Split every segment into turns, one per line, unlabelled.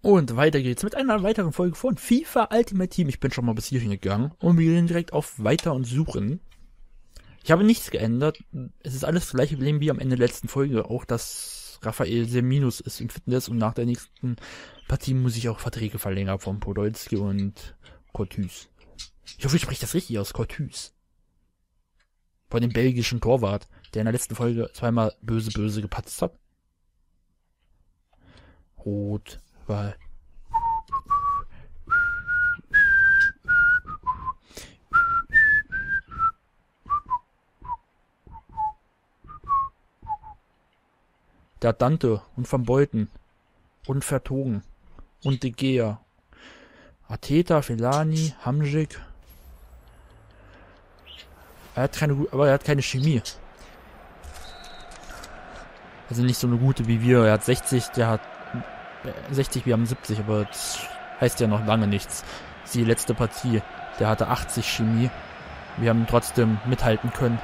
Und weiter geht's mit einer weiteren Folge von FIFA Ultimate Team. Ich bin schon mal bis hierhin gegangen und wir gehen direkt auf Weiter und Suchen. Ich habe nichts geändert. Es ist alles das gleiche Problem wie am Ende der letzten Folge. Auch, dass Raphael sehr minus ist im Fitness und nach der nächsten Partie muss ich auch Verträge verlängern von Podolski und Cortüs. Ich hoffe, ich spreche das richtig aus, Cortüs. Von dem belgischen Torwart, der in der letzten Folge zweimal böse, böse gepatzt hat. Rot, weil Der Dante und Van Beuten und Vertogen und De Gea. Ateta, Felani, Hamzik. Er hat keine, aber er hat keine Chemie. Also nicht so eine gute wie wir. Er hat 60, der hat 60, wir haben 70, aber das heißt ja noch lange nichts. Die letzte Partie. Der hatte 80 Chemie. Wir haben trotzdem mithalten können.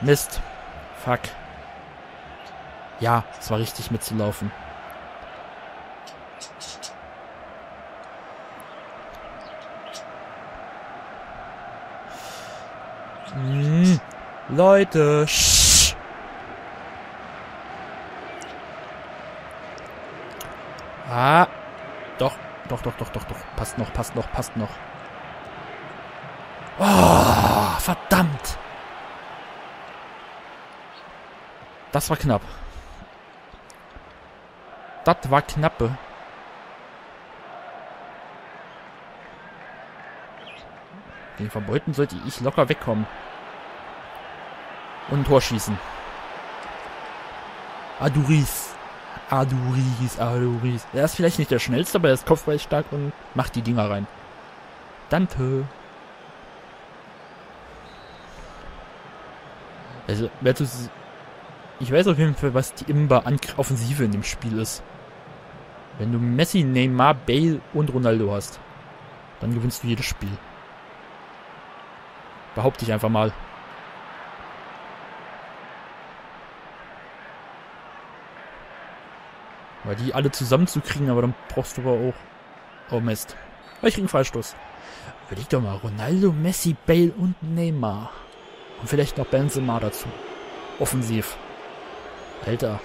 Mist. Fuck. Ja, es war richtig mitzulaufen. Hm, Leute, Ah, doch, doch, doch, doch, doch, doch. Passt noch, passt noch, passt noch. Oh, verdammt. Das war knapp. Das war knappe. Den Verbeuten sollte ich locker wegkommen. Und ein Tor schießen. Aduris. Aduris, Aduris. Er ist vielleicht nicht der schnellste, aber er ist kopfballstark und macht die Dinger rein. Dante. Also, wer zu ich weiß auf jeden Fall, was die Imba-Offensive in dem Spiel ist. Wenn du Messi, Neymar, Bale und Ronaldo hast, dann gewinnst du jedes Spiel. Behaupte ich einfach mal. Weil die alle zusammenzukriegen, aber dann brauchst du aber auch... Oh Mist. Ich krieg einen Freistoß. Überleg doch mal, Ronaldo, Messi, Bale und Neymar. Und vielleicht noch Benzema dazu. Offensiv. Alter,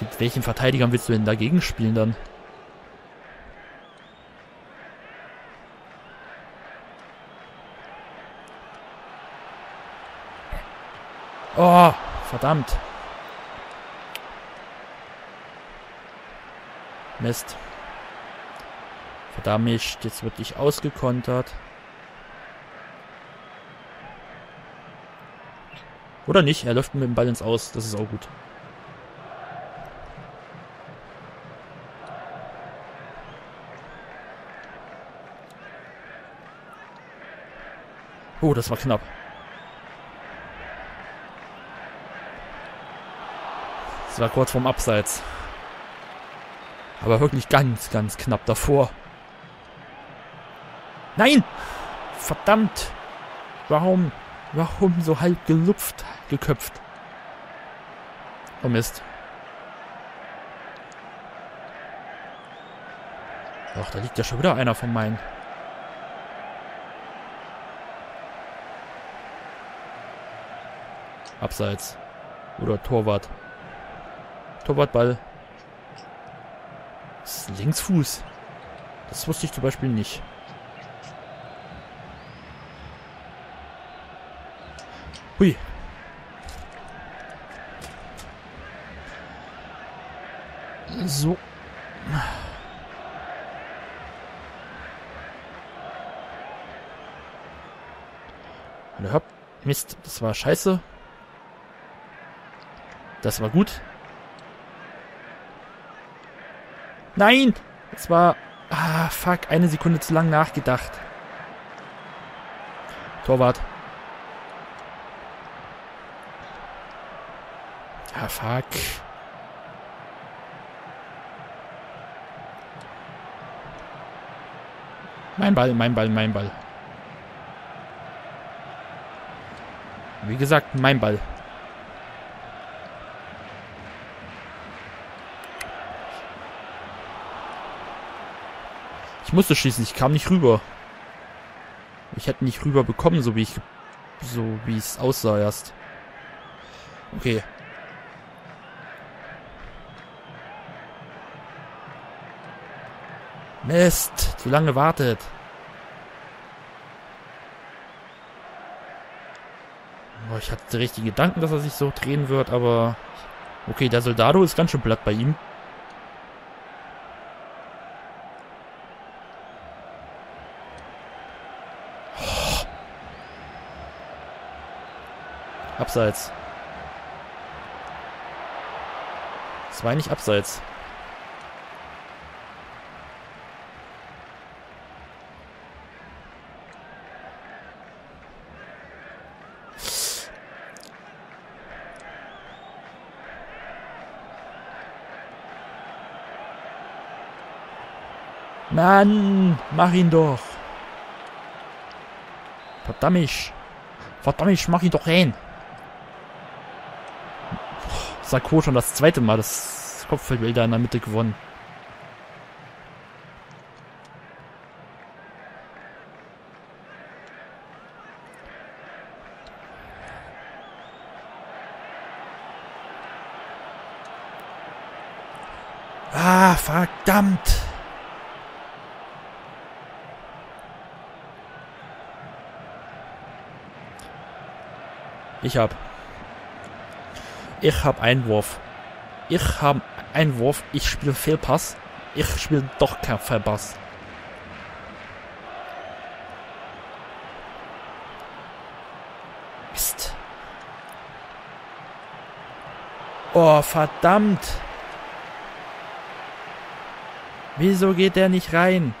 mit welchen Verteidigern willst du denn dagegen spielen dann? Oh, verdammt. Mist. Verdammt, jetzt wird ich ausgekontert. Oder nicht, er läuft mit dem ins Aus, das ist auch gut. Oh, das war knapp. Das war kurz vorm Abseits. Aber wirklich ganz, ganz knapp davor. Nein! Verdammt! Warum? Warum so halb gelupft, geköpft? Oh Mist. Ach, da liegt ja schon wieder einer von meinen. Abseits. Oder Torwart. Torwartball. Das ist Linksfuß. Das wusste ich zum Beispiel nicht. Hui. So. Mist, das war scheiße. Das war gut. Nein! Das war... Ah, fuck. Eine Sekunde zu lang nachgedacht. Torwart. Ah, fuck. Mein Ball, mein Ball, mein Ball. Wie gesagt, mein Ball. Ich musste schießen, ich kam nicht rüber. Ich hätte nicht rüber bekommen, so wie ich so wie es aussah erst. Okay. Mist, zu lange wartet. Oh, ich hatte die richtigen Gedanken, dass er sich so drehen wird, aber... Okay, der Soldado ist ganz schön platt bei ihm. Abseits. Es war nicht abseits. Mann, mach ihn doch. Verdammt. Verdammt, mach ihn doch rein. Sakko schon das zweite Mal das Kopfball da in der Mitte gewonnen. Ah, verdammt! Ich hab. Ich hab Einwurf. Ich hab Einwurf. Ich spiele Fehlpass. Ich spiele doch kein Fehlpass. Mist. Oh, verdammt. Wieso geht der nicht rein?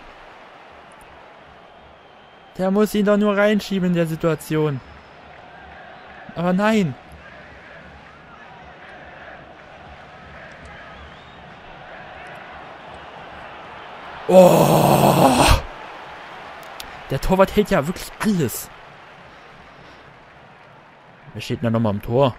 Der muss ihn doch nur reinschieben in der Situation. Aber nein. Oh! Der Torwart hält ja wirklich alles. Wer steht denn da nochmal am Tor?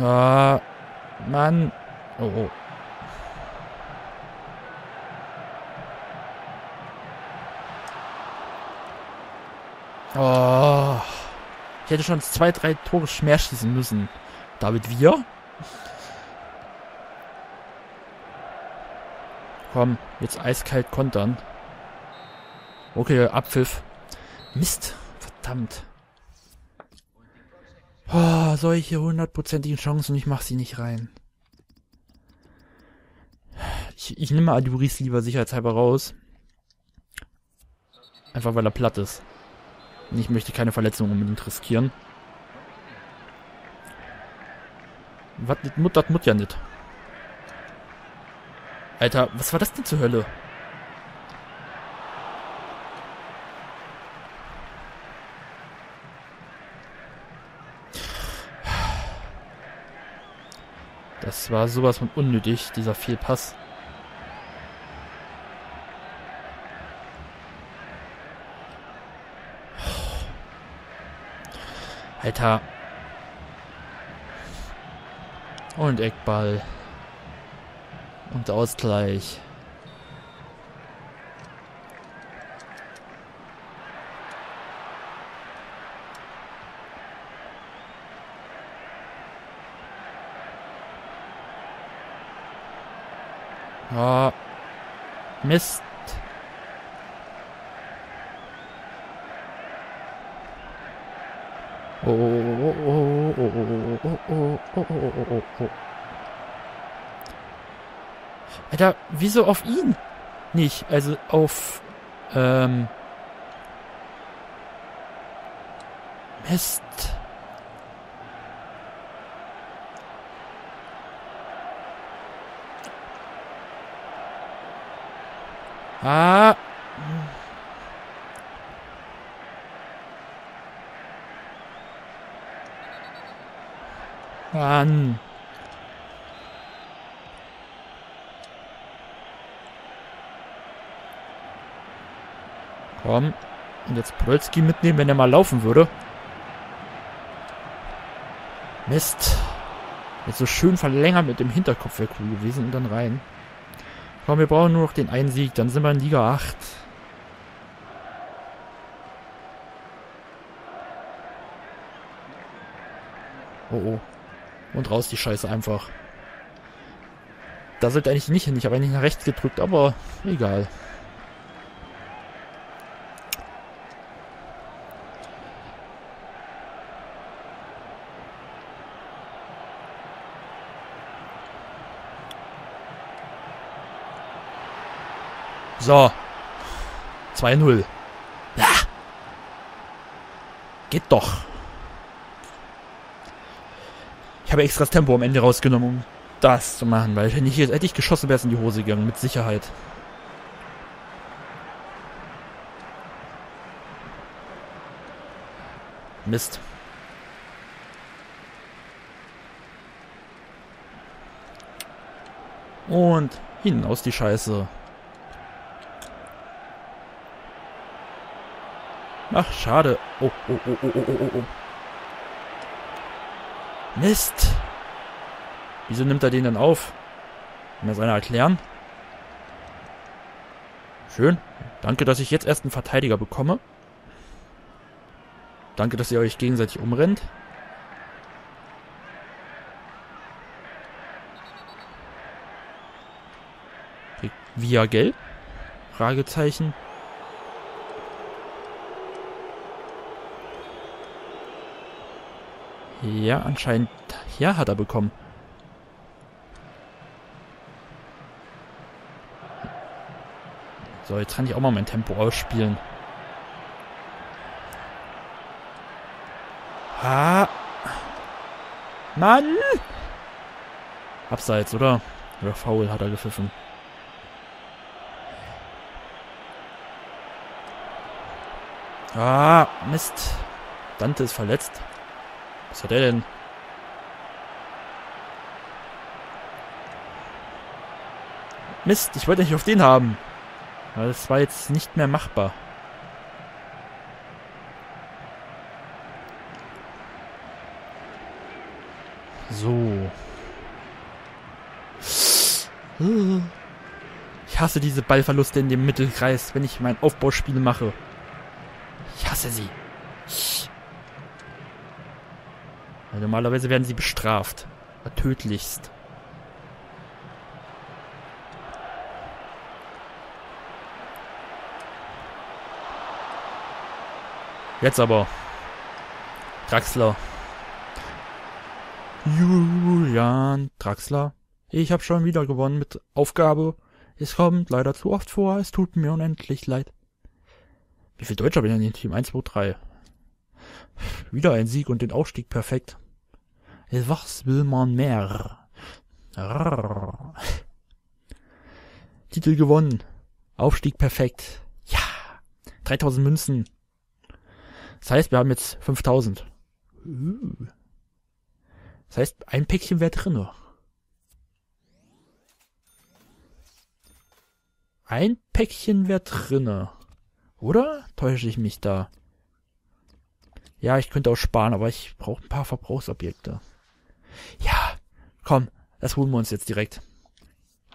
Ah, Mann. Oh, oh. Oh. Ich hätte schon zwei, drei Tore mehr schießen müssen. David wir? Komm, jetzt eiskalt kontern. Okay, Abpfiff. Mist. Verdammt. Oh, solche hundertprozentigen Chancen, ich mach sie nicht rein. Ich, ich nehme Aduris lieber sicherheitshalber raus. Einfach weil er platt ist. Ich möchte keine Verletzung unbedingt riskieren. Was nicht Mut, das Mut ja nicht. Alter, was war das denn zur Hölle? Das war sowas von unnötig, dieser Fehlpass. Alter. Und Eckball. Und Ausgleich. Ah, Mist. Oh. Alter, wieso auf ihn? Nicht, also auf, ähm, Mist. Ah. Mann. Komm. Und jetzt Podolski mitnehmen, wenn er mal laufen würde. Mist. Jetzt so schön verlängert mit dem Hinterkopf wäre cool gewesen und dann rein. Komm, wir brauchen nur noch den einen Sieg, dann sind wir in Liga 8. Oh oh. Und raus die Scheiße einfach. Da sollte eigentlich nicht hin. Ich habe eigentlich nach rechts gedrückt, aber egal. So. 2-0. Ja. Geht doch. Ich habe extra das Tempo am Ende rausgenommen, um das zu machen, weil wenn ich jetzt hätte ich geschossen, wäre es in die Hose gegangen, mit Sicherheit. Mist. Und hinaus die Scheiße. Ach, schade. Oh, oh, oh, oh, oh, oh, oh. Mist. Wieso nimmt er den dann auf? Kann mir das einer erklären? Schön. Danke, dass ich jetzt erst einen Verteidiger bekomme. Danke, dass ihr euch gegenseitig umrennt. Via gelb? Fragezeichen. Ja, anscheinend. Ja, hat er bekommen. So, jetzt kann ich auch mal mein Tempo ausspielen. Ha! Mann! Abseits, oder? Oder faul hat er gepfiffen. Ah, Mist. Dante ist verletzt. Was hat er denn? Mist, ich wollte nicht auf den haben. Aber das war jetzt nicht mehr machbar. So. Ich hasse diese Ballverluste in dem Mittelkreis, wenn ich mein Aufbauspiel mache. Ich hasse sie. Weil normalerweise werden sie bestraft. Tödlichst. Jetzt aber. Draxler. Julian Draxler. Ich habe schon wieder gewonnen mit Aufgabe. Es kommt leider zu oft vor. Es tut mir unendlich leid. Wie viel Deutscher bin ich in dem Team? 1, 2, 3. Wieder ein Sieg und den Aufstieg perfekt. Was will man mehr? Arr. Titel gewonnen. Aufstieg perfekt. Ja. 3000 Münzen. Das heißt, wir haben jetzt 5000. Das heißt, ein Päckchen wäre drinne. Ein Päckchen wäre drinne. Oder? Täusche ich mich da? Ja, ich könnte auch sparen, aber ich brauche ein paar Verbrauchsobjekte. Ja, komm, das holen wir uns jetzt direkt.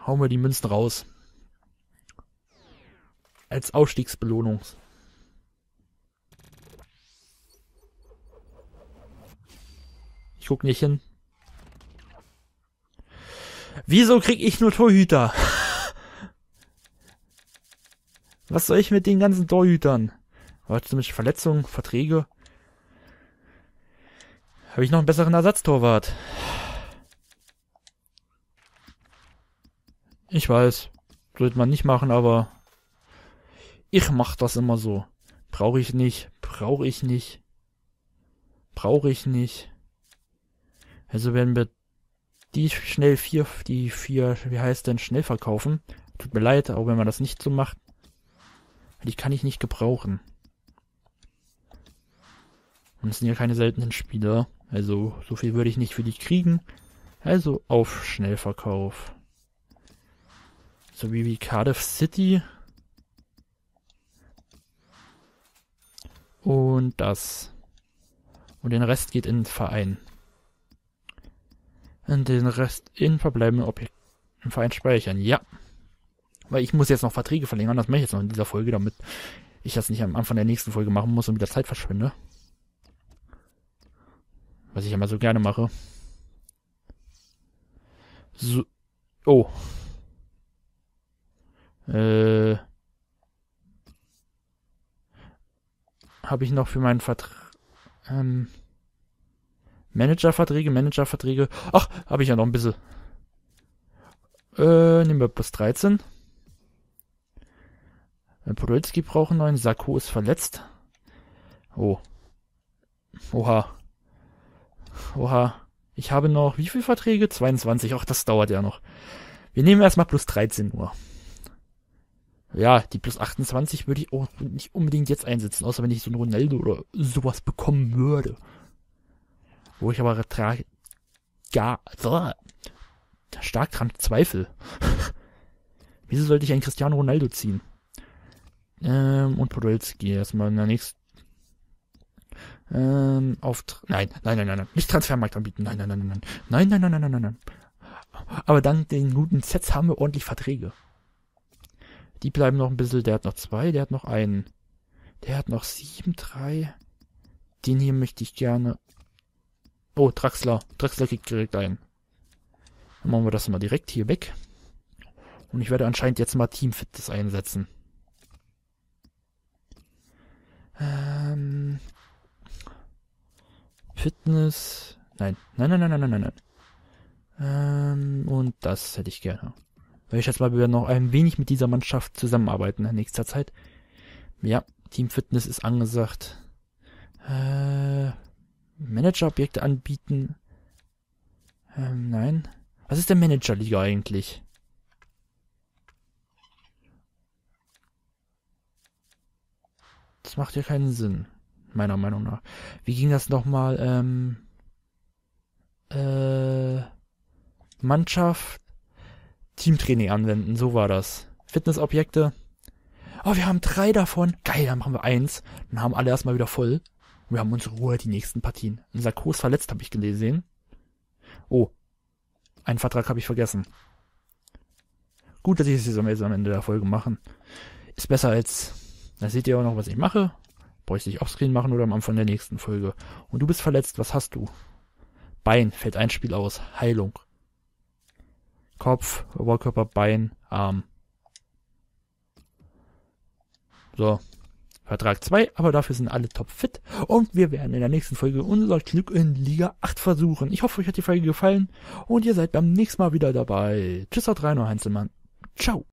Hauen wir die Münzen raus. Als Ausstiegsbelohnung. Ich guck nicht hin. Wieso krieg ich nur Torhüter? Was soll ich mit den ganzen Torhütern? Warte, Beispiel Verletzungen, Verträge. Habe ich noch einen besseren Ersatztorwart? Ich weiß, sollte man nicht machen, aber ich mach das immer so. Brauche ich nicht, brauche ich nicht, brauche ich nicht. Also wenn wir die schnell vier, die vier, wie heißt denn, schnell verkaufen. Tut mir leid, auch wenn man das nicht so macht. Die kann ich nicht gebrauchen. Und es sind ja keine seltenen Spieler. Also so viel würde ich nicht für dich kriegen. Also auf Schnellverkauf. So wie, wie Cardiff City. und das. Und den Rest geht in den Verein. Und den Rest in verbleibenden Objekt im Verein speichern. Ja. Weil ich muss jetzt noch Verträge verlängern. Das mache ich jetzt noch in dieser Folge, damit ich das nicht am Anfang der nächsten Folge machen muss und wieder Zeit verschwende. Was ich immer so gerne mache. So. Oh. Äh. Habe ich noch für meinen Vertrag. Ähm. Managerverträge, Managerverträge. Ach, habe ich ja noch ein bisschen. Äh, nehmen wir plus 13. Podolski braucht einen neuen. Sakko ist verletzt. Oh. Oha. Oha. Ich habe noch, wie viele Verträge? 22. Ach, das dauert ja noch. Wir nehmen erstmal plus 13 Uhr. Ja, die plus 28 würde ich auch nicht unbedingt jetzt einsetzen, außer wenn ich so ein Ronaldo oder sowas bekommen würde. Wo ich aber gar, stark dran zweifle. Wieso sollte ich einen Cristiano Ronaldo ziehen? Ähm, und Podolski erstmal in der nächsten. Ähm, auf. Nein, nein, nein, nein, nein. Nicht Transfermarkt anbieten. Nein, nein, nein, nein. Nein, nein, nein, nein, nein, nein, nein. Aber dank den guten Sets haben wir ordentlich Verträge. Die bleiben noch ein bisschen. Der hat noch zwei, der hat noch einen. Der hat noch sieben, drei. Den hier möchte ich gerne. Oh, Draxler. Draxler kriegt direkt ein. Dann machen wir das mal direkt hier weg. Und ich werde anscheinend jetzt mal Team Fitness einsetzen. Ähm, Fitness. Nein. Nein, nein, nein, nein, nein, nein. Ähm, und das hätte ich gerne. Weil ich jetzt mal wieder noch ein wenig mit dieser Mannschaft zusammenarbeiten in nächster Zeit. Ja, Team Fitness ist angesagt. Äh, Managerobjekte anbieten. Ähm, nein. Was ist der Managerliga eigentlich? Das macht ja keinen Sinn, meiner Meinung nach. Wie ging das nochmal? Ähm, äh, Mannschaft, Teamtraining anwenden, so war das. Fitnessobjekte. Oh, wir haben drei davon. Geil, dann machen wir eins. Dann haben alle erstmal wieder voll. Wir haben unsere Ruhe, die nächsten Partien. Unser Kurs verletzt, habe ich gelesen. Oh, einen Vertrag habe ich vergessen. Gut, dass ich es jetzt am Ende der Folge machen. Ist besser als da seht ihr auch noch, was ich mache. Bräuchte ich offscreen machen oder am Anfang der nächsten Folge. Und du bist verletzt, was hast du? Bein, fällt ein Spiel aus. Heilung. Kopf, Oberkörper, Bein, Arm. So. Vertrag 2, aber dafür sind alle top fit. Und wir werden in der nächsten Folge unser Glück in Liga 8 versuchen. Ich hoffe, euch hat die Folge gefallen und ihr seid beim nächsten Mal wieder dabei. Tschüss, haut rein, Heinzelmann. Ciao.